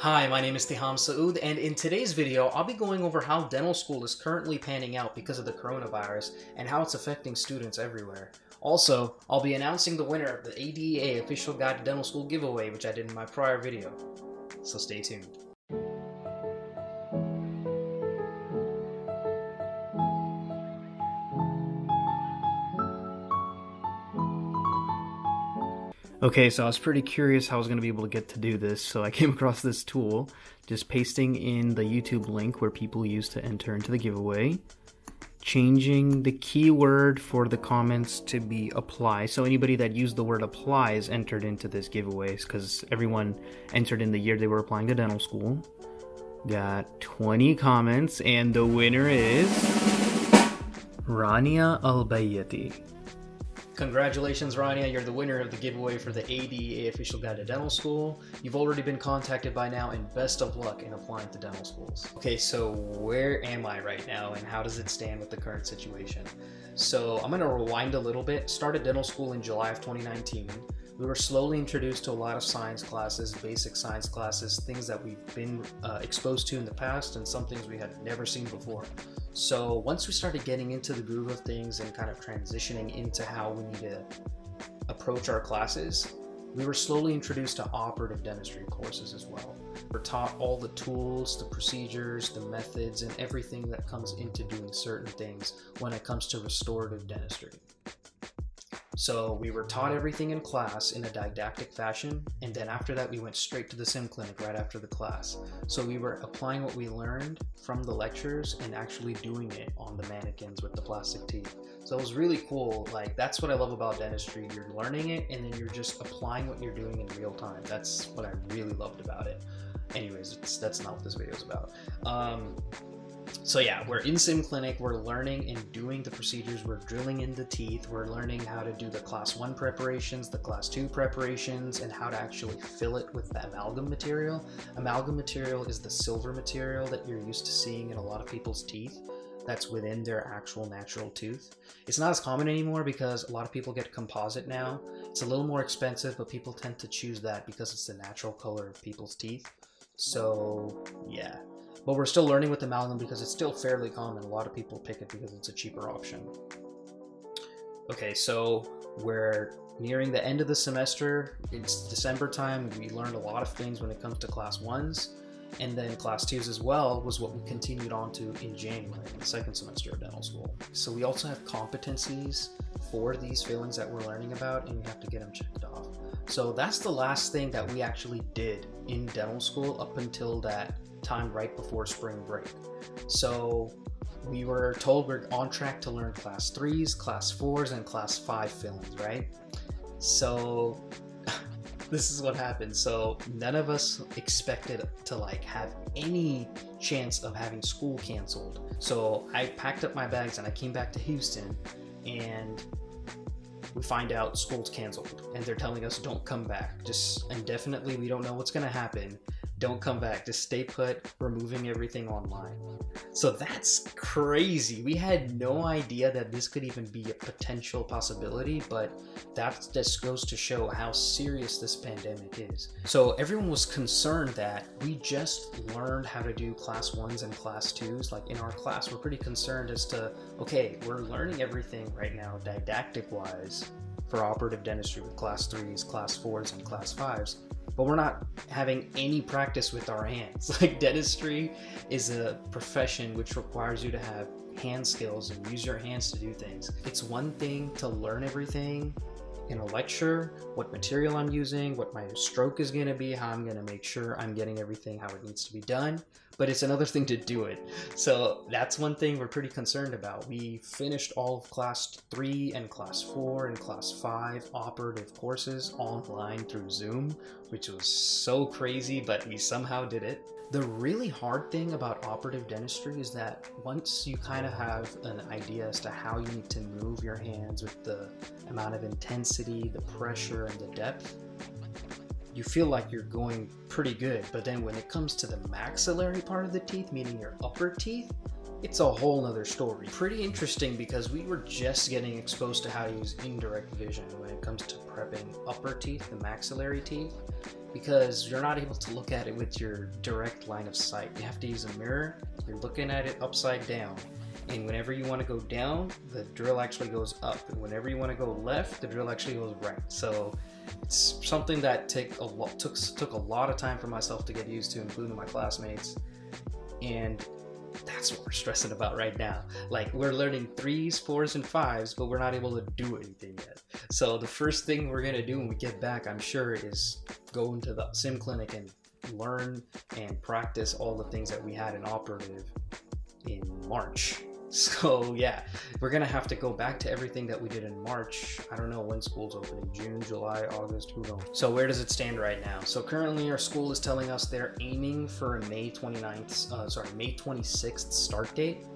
Hi, my name is Tiham Saud, and in today's video, I'll be going over how dental school is currently panning out because of the coronavirus and how it's affecting students everywhere. Also, I'll be announcing the winner of the ADEA Official Guide to Dental School giveaway, which I did in my prior video. So stay tuned. Okay, so I was pretty curious how I was going to be able to get to do this, so I came across this tool, just pasting in the YouTube link where people used to enter into the giveaway, changing the keyword for the comments to be apply. So anybody that used the word apply is entered into this giveaways because everyone entered in the year they were applying to dental school. Got 20 comments, and the winner is Rania Albayati. Congratulations, Rania. You're the winner of the giveaway for the ADA Official Guide to Dental School. You've already been contacted by now, and best of luck in applying to dental schools. Okay, so where am I right now, and how does it stand with the current situation? So I'm going to rewind a little bit. Started dental school in July of 2019. We were slowly introduced to a lot of science classes, basic science classes, things that we've been uh, exposed to in the past, and some things we had never seen before. So once we started getting into the groove of things and kind of transitioning into how we need to approach our classes, we were slowly introduced to operative dentistry courses as well. We're taught all the tools, the procedures, the methods, and everything that comes into doing certain things when it comes to restorative dentistry. So we were taught everything in class in a didactic fashion, and then after that, we went straight to the sim clinic right after the class. So we were applying what we learned from the lectures and actually doing it on the mannequins with the plastic teeth. So it was really cool. Like, that's what I love about dentistry. You're learning it, and then you're just applying what you're doing in real time. That's what I really loved about it. Anyways, that's not what this video is about. Um, so yeah, we're in sim clinic, we're learning and doing the procedures, we're drilling in the teeth, we're learning how to do the class one preparations, the class two preparations, and how to actually fill it with the amalgam material. Amalgam material is the silver material that you're used to seeing in a lot of people's teeth that's within their actual natural tooth. It's not as common anymore because a lot of people get composite now. It's a little more expensive, but people tend to choose that because it's the natural color of people's teeth. So, yeah. But we're still learning with the amalgam because it's still fairly common. A lot of people pick it because it's a cheaper option. Okay, so we're nearing the end of the semester. It's December time. We learned a lot of things when it comes to class ones. And then class twos as well was what we continued on to in January, the second semester of dental school. So we also have competencies for these fillings that we're learning about, and you have to get them checked off. So that's the last thing that we actually did in dental school up until that time right before spring break. So we were told we're on track to learn class threes, class fours, and class five fillings, right? So this is what happened. So none of us expected to like have any chance of having school canceled. So I packed up my bags and I came back to Houston and we find out school's canceled and they're telling us don't come back. Just indefinitely we don't know what's going to happen don't come back. Just stay put. We're moving everything online. So that's crazy. We had no idea that this could even be a potential possibility, but that just goes to show how serious this pandemic is. So everyone was concerned that we just learned how to do class ones and class twos. Like in our class, we're pretty concerned as to, okay, we're learning everything right now didactic wise for operative dentistry with class threes, class fours, and class fives but we're not having any practice with our hands. Like dentistry is a profession which requires you to have hand skills and use your hands to do things. It's one thing to learn everything in a lecture, what material I'm using, what my stroke is going to be, how I'm going to make sure I'm getting everything how it needs to be done. But it's another thing to do it. So that's one thing we're pretty concerned about. We finished all of class three and class four and class five operative courses online through Zoom, which was so crazy, but we somehow did it. The really hard thing about operative dentistry is that once you kind of have an idea as to how you need to move your hands with the amount of intensity, the pressure, and the depth, you feel like you're going pretty good. But then when it comes to the maxillary part of the teeth, meaning your upper teeth, it's a whole nother story. Pretty interesting because we were just getting exposed to how to use indirect vision when it comes to prepping upper teeth, the maxillary teeth, because you're not able to look at it with your direct line of sight. You have to use a mirror, you're looking at it upside down. And whenever you want to go down, the drill actually goes up. And whenever you want to go left, the drill actually goes right. So it's something that take a lot, took, took a lot of time for myself to get used to, including my classmates. And that's what we're stressing about right now. Like we're learning threes, fours, and fives, but we're not able to do anything yet. So the first thing we're gonna do when we get back, I'm sure, is go into the sim clinic and learn and practice all the things that we had in operative in March. So yeah, we're gonna have to go back to everything that we did in March. I don't know when school's opening, June, July, August, who knows. So where does it stand right now? So currently our school is telling us they're aiming for a May 29th, uh, sorry, May 26th start date.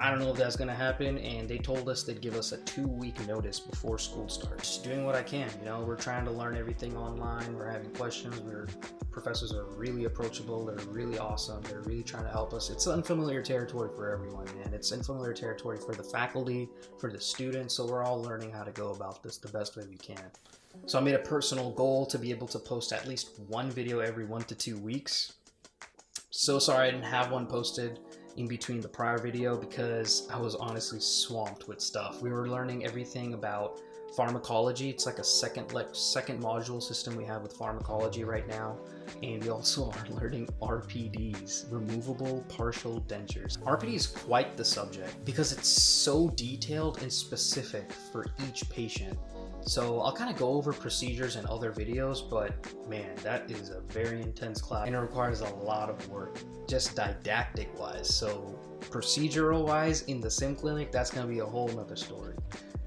I don't know if that's gonna happen, and they told us they'd give us a two-week notice before school starts. Doing what I can, you know. We're trying to learn everything online. We're having questions. We're professors are really approachable. They're really awesome. They're really trying to help us. It's unfamiliar territory for everyone, man. It's unfamiliar territory for the faculty, for the students. So we're all learning how to go about this the best way we can. So I made a personal goal to be able to post at least one video every one to two weeks. So sorry I didn't have one posted in between the prior video because I was honestly swamped with stuff. We were learning everything about pharmacology. It's like a second like second module system we have with pharmacology right now. And we also are learning RPDs, removable partial dentures. RPD is quite the subject because it's so detailed and specific for each patient. So I'll kind of go over procedures in other videos, but man, that is a very intense class and it requires a lot of work, just didactic wise. So procedural wise in the sim clinic, that's gonna be a whole nother story.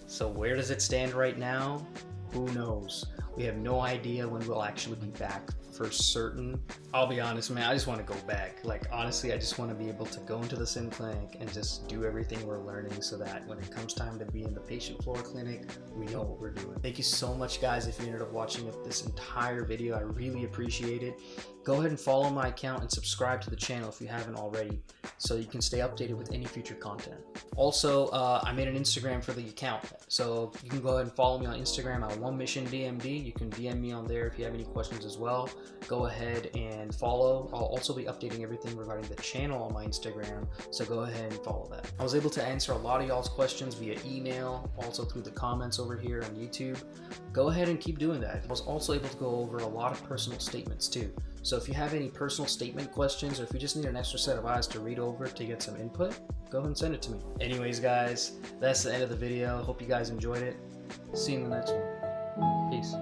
So where does it stand right now? Who knows? We have no idea when we'll actually be back for certain. I'll be honest, man, I just want to go back. Like, honestly, I just want to be able to go into the sim clinic and just do everything we're learning so that when it comes time to be in the patient floor clinic, we know what we're doing. Thank you so much, guys, if you ended up watching this entire video. I really appreciate it. Go ahead and follow my account and subscribe to the channel if you haven't already so you can stay updated with any future content. Also, uh, I made an Instagram for the account, so you can go ahead and follow me on Instagram at One Mission DMD. You can DM me on there if you have any questions as well. Go ahead and follow. I'll also be updating everything regarding the channel on my Instagram, so go ahead and follow that. I was able to answer a lot of y'all's questions via email, also through the comments over here on YouTube. Go ahead and keep doing that. I was also able to go over a lot of personal statements too. So if you have any personal statement questions or if you just need an extra set of eyes to read over to get some input, go ahead and send it to me. Anyways, guys, that's the end of the video. Hope you guys enjoyed it. See you in the next one. Peace.